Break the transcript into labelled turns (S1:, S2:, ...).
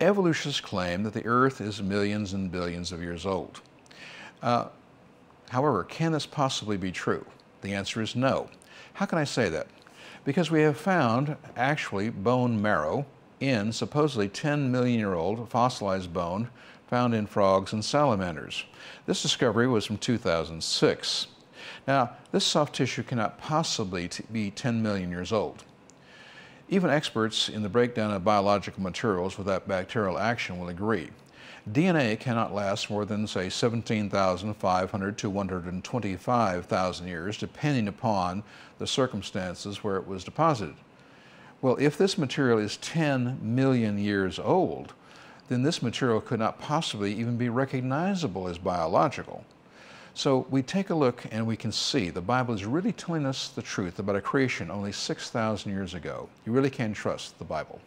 S1: evolutionists claim that the Earth is millions and billions of years old. Uh, however, can this possibly be true? The answer is no. How can I say that? Because we have found actually bone marrow in supposedly 10 million year old fossilized bone found in frogs and salamanders. This discovery was from 2006. Now, this soft tissue cannot possibly be 10 million years old. Even experts in the breakdown of biological materials without bacterial action will agree. DNA cannot last more than, say, 17,500 to 125,000 years, depending upon the circumstances where it was deposited. Well, if this material is 10 million years old, then this material could not possibly even be recognizable as biological. So we take a look and we can see the Bible is really telling us the truth about a creation only 6,000 years ago. You really can trust the Bible.